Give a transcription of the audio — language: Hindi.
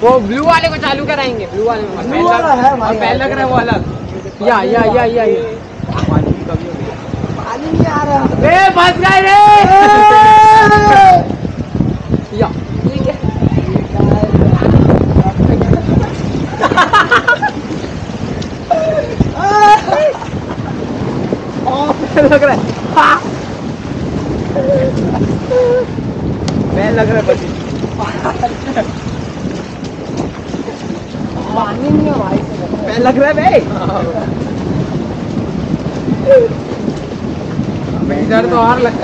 वो ब्लू वाले को चालू कराएँगे। ब्लू वाले में। Blue वाला है भाई। पहले लग रहा है वो अलग। या या या या या। पानी नहीं आ रहा ए फंस गए रे। या। लग रहा है। हाँ। मैं लग रहा है बची पानी नहीं है भाई। लग रहा है। भाई इधर तो और लग